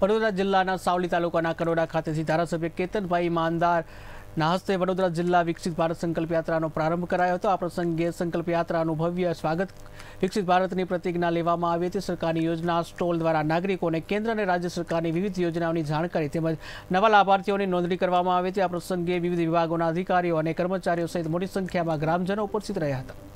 વડોદરા જિલ્લાના સાવલી તાલુકાના કરોડા ખાતેથી ધારાસભ્ય કેતનભાઈ ઈમાનદાર ના હસ્તે વડોદરા જિલ્લા વિકસિત ભારત સંકલ્પ યાત્રાનો પ્રારંભ કરાયો હતો આ પ્રસંગે સંકલ્પ યાત્રાનું ભવ્ય સ્વાગત વિકસિત ભારતની પ્રતિજ્ઞા લેવામાં આવી હતી સરકારની યોજના સ્ટોલ દ્વારા નાગરિકોને કેન્દ્ર અને રાજ્ય સરકારની વિવિધ યોજનાઓની જાણકારી તેમજ નવા લાભાર્થીઓની નોંધણી કરવામાં આવી હતી આ પ્રસંગે વિવિધ વિભાગોના અધિકારીઓ અને કર્મચારીઓ સહિત મોટી સંખ્યામાં ગ્રામજનો ઉપસ્થિત રહ્યા હતા